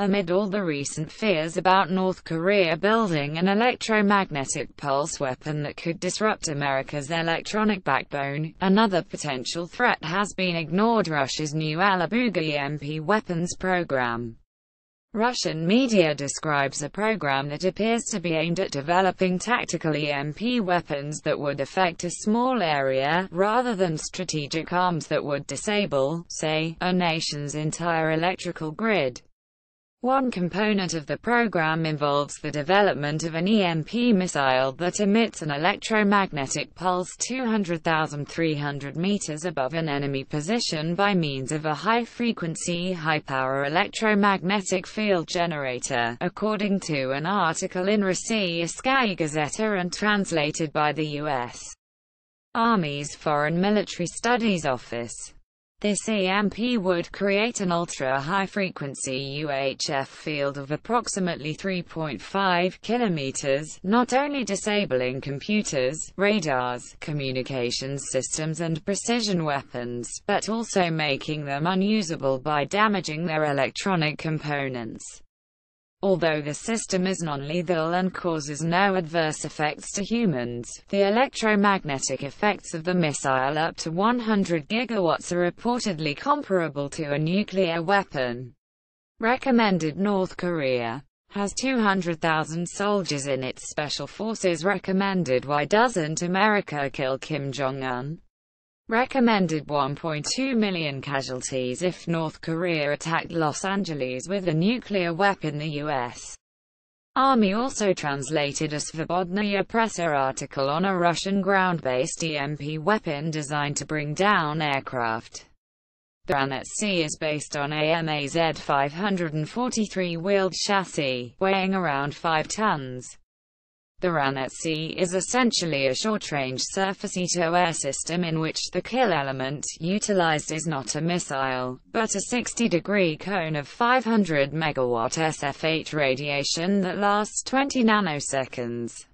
Amid all the recent fears about North Korea building an electromagnetic pulse weapon that could disrupt America's electronic backbone, another potential threat has been ignored Russia's new Alabuga EMP weapons program. Russian media describes a program that appears to be aimed at developing tactical EMP weapons that would affect a small area, rather than strategic arms that would disable, say, a nation's entire electrical grid. One component of the program involves the development of an EMP missile that emits an electromagnetic pulse 200,300 meters above an enemy position by means of a high-frequency, high-power electromagnetic field generator, according to an article in Sky Gazeta and translated by the U.S. Army's Foreign Military Studies Office. This EMP would create an ultra-high-frequency UHF field of approximately 3.5 kilometers, not only disabling computers, radars, communications systems and precision weapons, but also making them unusable by damaging their electronic components. Although the system is non-lethal and causes no adverse effects to humans, the electromagnetic effects of the missile up to 100 gigawatts are reportedly comparable to a nuclear weapon. Recommended North Korea has 200,000 soldiers in its special forces recommended Why doesn't America kill Kim Jong-un? Recommended 1.2 million casualties if North Korea attacked Los Angeles with a nuclear weapon the U.S. Army also translated a Svobodnaya Pressa article on a Russian ground-based EMP weapon designed to bring down aircraft. The Ranets-E is based on a MAZ 543 wheeled chassis, weighing around 5 tons. The Ranets-E is essentially a short-range surface-to-air system in which the kill element utilized is not a missile, but a 60-degree cone of 500 megawatt SF-8 radiation that lasts 20 nanoseconds.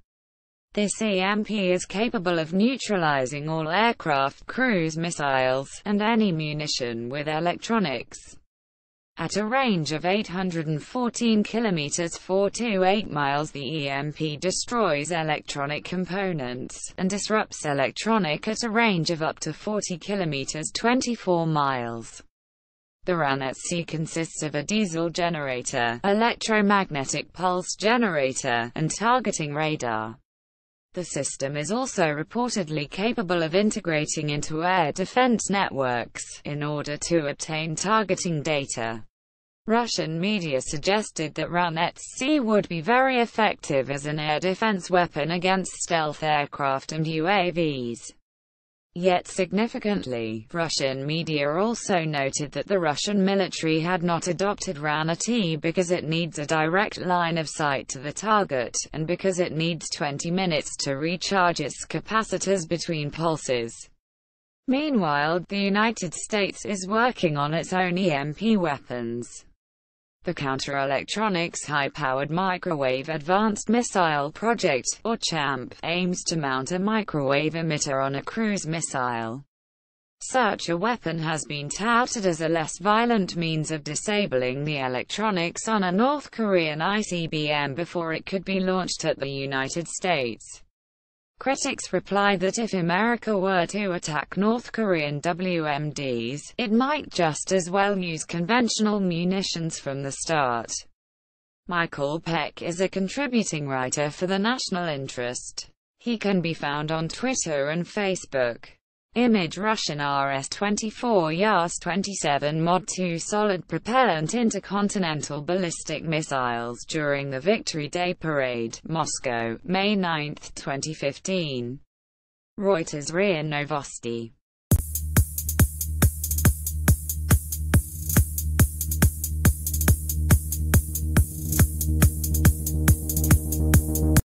This EMP is capable of neutralizing all aircraft, cruise missiles, and any munition with electronics. At a range of 814 kilometers 428 miles the EMP destroys electronic components, and disrupts electronic at a range of up to 40 kilometers 24 miles. The Ranets-E consists of a diesel generator, electromagnetic pulse generator, and targeting radar. The system is also reportedly capable of integrating into air defense networks, in order to obtain targeting data. Russian media suggested that Ranets-E would be very effective as an air defense weapon against stealth aircraft and UAVs. Yet significantly, Russian media also noted that the Russian military had not adopted Ranets because it needs a direct line of sight to the target, and because it needs 20 minutes to recharge its capacitors between pulses. Meanwhile, the United States is working on its own EMP weapons. The Counter-Electronics High-Powered Microwave Advanced Missile Project, or CHAMP, aims to mount a microwave emitter on a cruise missile. Such a weapon has been touted as a less violent means of disabling the electronics on a North Korean ICBM before it could be launched at the United States. Critics reply that if America were to attack North Korean WMDs, it might just as well use conventional munitions from the start. Michael Peck is a contributing writer for the National Interest. He can be found on Twitter and Facebook. Image Russian RS-24 Yars-27 Mod 2 solid propellant intercontinental ballistic missiles during the Victory Day Parade, Moscow, May 9, 2015. Reuters RIA Novosti